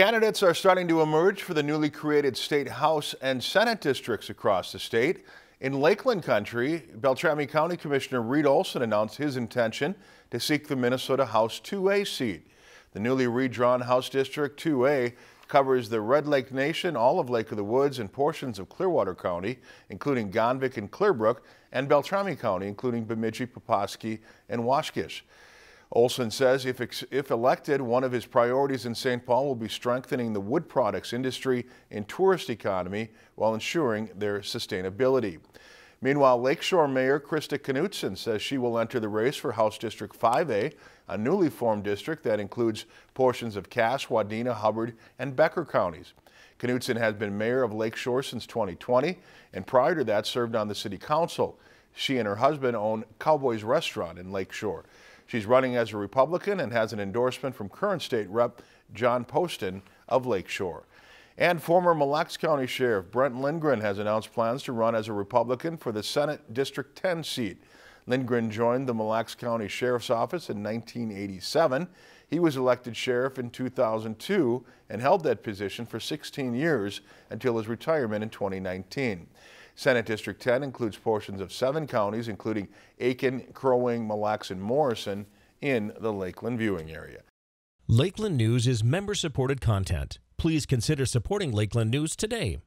Candidates are starting to emerge for the newly created state House and Senate districts across the state. In Lakeland Country, Beltrami County Commissioner Reed Olson announced his intention to seek the Minnesota House 2A seat. The newly redrawn House District 2A covers the Red Lake Nation, all of Lake of the Woods, and portions of Clearwater County, including Gonvick and Clearbrook, and Beltrami County, including Bemidji, Puposky, and Waskish. Olson says if, if elected, one of his priorities in St. Paul will be strengthening the wood products industry and tourist economy while ensuring their sustainability. Meanwhile, Lakeshore Mayor Krista Knutson says she will enter the race for House District 5A, a newly formed district that includes portions of Cass, Wadena, Hubbard, and Becker counties. Knutson has been mayor of Lakeshore since 2020 and prior to that served on the city council. She and her husband own Cowboys Restaurant in Lakeshore. She's running as a Republican and has an endorsement from current state rep John Poston of Lakeshore. And former Mille Lacs County Sheriff Brent Lindgren has announced plans to run as a Republican for the Senate District 10 seat. Lindgren joined the Mille Lacs County Sheriff's Office in 1987. He was elected sheriff in 2002 and held that position for 16 years until his retirement in 2019. Senate District 10 includes portions of seven counties, including Aitkin, Crow Wing, Mille Lacs, and Morrison in the Lakeland viewing area. Lakeland News is member-supported content. Please consider supporting Lakeland News today.